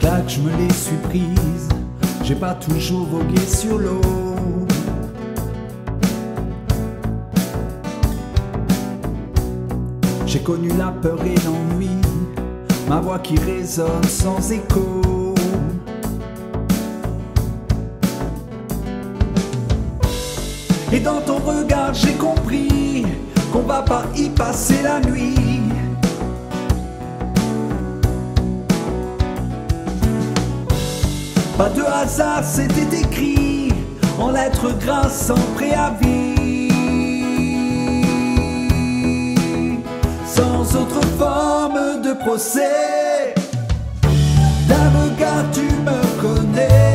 que je me les suis j'ai pas toujours vogué sur l'eau. J'ai connu la peur et l'ennui, ma voix qui résonne sans écho. Et dans ton regard, j'ai compris qu'on va pas y passer la nuit. Pas de hasard, c'était écrit en lettres grasses sans préavis. Sans autre forme de procès, d'un tu me connais.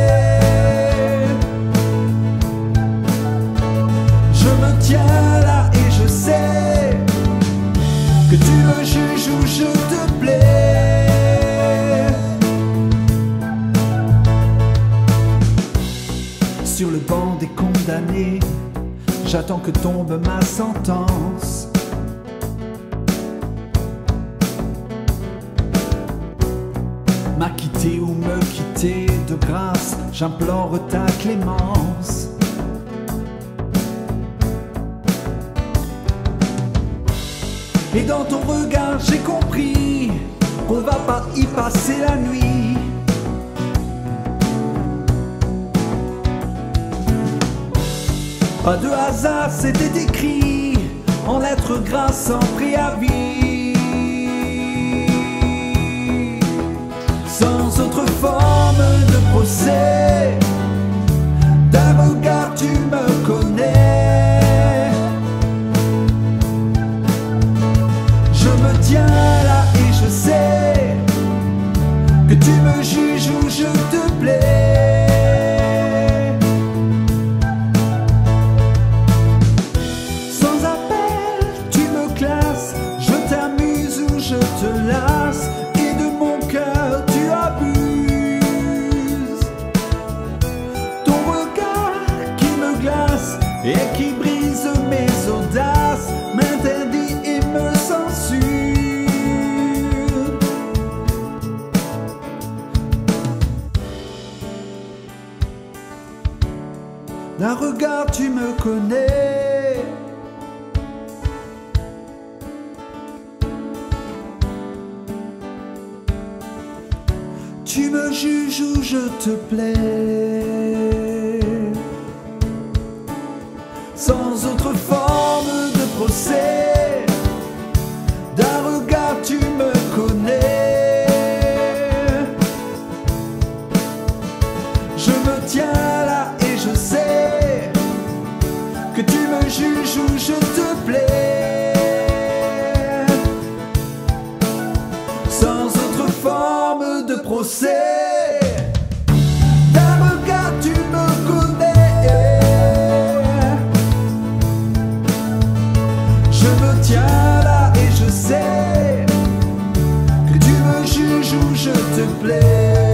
Je me tiens là et je sais que tu me juges des condamnés, j'attends que tombe ma sentence. M'acquitter ou me quitter de grâce, j'implore ta clémence. Et dans ton regard, j'ai compris qu'on va pas y passer la nuit. Pas de hasard, c'était écrit en lettres grasses sans préavis. Et de mon cœur tu abuses. Ton regard qui me glace et qui brise mes audaces, m'interdit et me censure. D'un regard tu me connais. Tu me juges ou je te plais. Sans autre forme de procès, d'un regard tu me connais. Je me tiens là et je sais que tu me juges ou je te et je sais que tu me juges où je te plais.